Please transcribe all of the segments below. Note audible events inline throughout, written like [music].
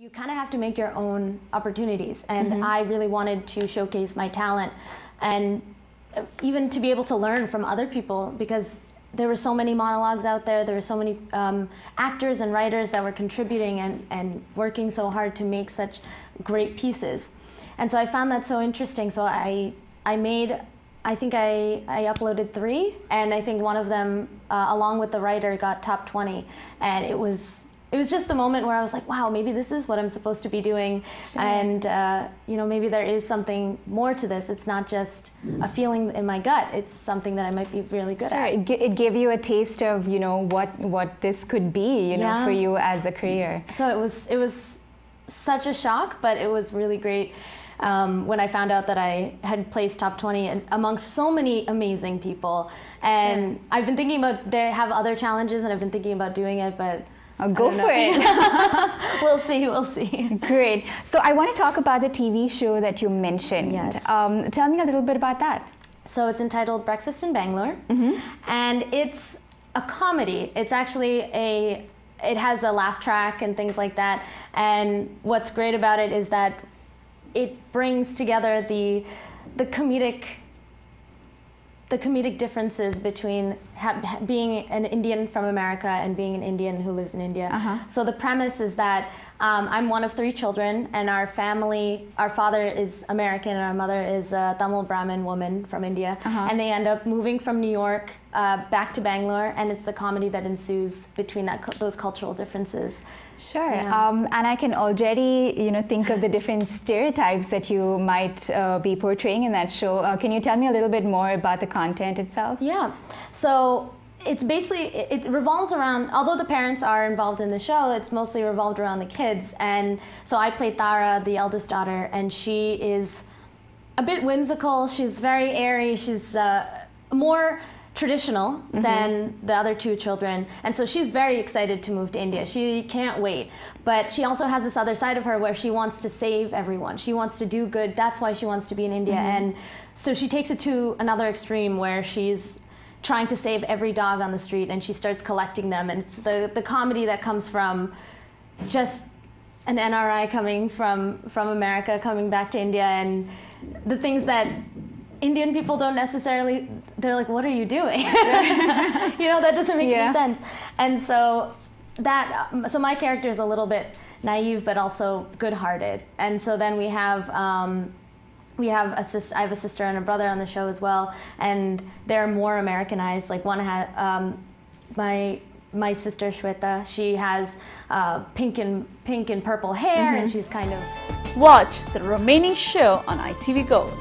You kind of have to make your own opportunities, and I really wanted to showcase my talent and uh, even to be able to learn from other people because there were so many monologues out there. There were so many um, actors and writers that were contributing and, and working so hard to make such great pieces. And so I found that so interesting. So I, I made, I think I, I uploaded three, and I think one of them, uh, along with the writer, got top 20. And it was, it was just the moment where I was like, wow, maybe this is what I'm supposed to be doing. And, uh, you know, maybe there is something more to this. It's not just a feeling in my gut, it's something that I might be really good Sure, at. it, gi- it gave you a taste of you know what what this could be you know for you as a career. So it was it was such a shock, but it was really great um, when I found out that I had placed top 20 and amongst so many amazing people. And I've been thinking about they have other challenges, and I've been thinking about doing it, but Oh, I go for it. [laughs] [laughs] we'll see. We'll see. Great. So I want to talk about the TV show that you mentioned. Yes. Um, tell me a little bit about that. So it's entitled Breakfast in Bangalore, and it's a comedy. It's actually a it has a laugh track and things like that. And what's great about it is that it brings together the the comedic the comedic differences between ha- being an Indian from America and being an Indian who lives in India. Uh-huh. So the premise is that um, I'm one of three children, and our family, our father is American, and our mother is a Tamil Brahmin woman from India, Uh-huh. and they end up moving from New York uh, back to Bangalore, and it's the comedy that ensues between that those cultural differences. Sure. Yeah. Um, and I can already, you know, think of the different stereotypes that you might uh, be portraying in that show. Uh, can you tell me a little bit more about the content itself? Yeah. So it's basically it, revolves around although the parents are involved in the show, it's mostly revolved around the kids. And so I play Tara, the eldest daughter, and she is a bit whimsical. She's very airy. She's uh, more traditional than the other two children. And so she's very excited to move to India. She can't wait. But she also has this other side of her where she wants to save everyone. She wants to do good. That's why she wants to be in India. And so she takes it to another extreme where she's trying to save every dog on the street and she starts collecting them. And it's the, the comedy that comes from just an NRI coming from from America coming back to India and the things that Indian people don't necessarily they're like what are you doing [laughs] you know that doesn't make Yeah. any sense and so that so my character is a little bit naive but also good-hearted and so then we have um, we have a sister. I have a sister and a brother on the show as well, and they're more Americanized. Like one had um, my my sister Shweta. She has uh, pink and pink and purple hair, and she's kind of Watch the remaining show on ITV Gold.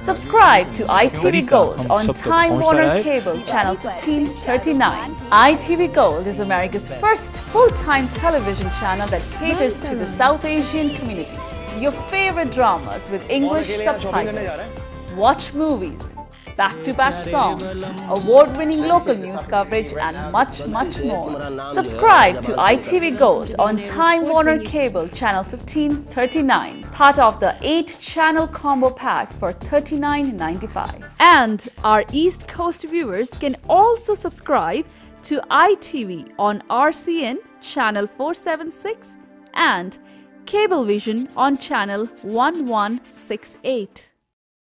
Subscribe to ITV Gold on Time Warner Cable channel 1539. ITV Gold is America's first full-time television channel that caters to the South Asian community. Your favorite dramas with English subtitles. Watch movies, back-to-back songs, award-winning local news coverage and much, much more. Subscribe to ITV Gold on Time Warner Cable channel 1539, part of the 8-channel combo pack for $39.95. And our East Coast viewers can also subscribe to ITV on RCN channel 476 and Cablevision on channel 1168.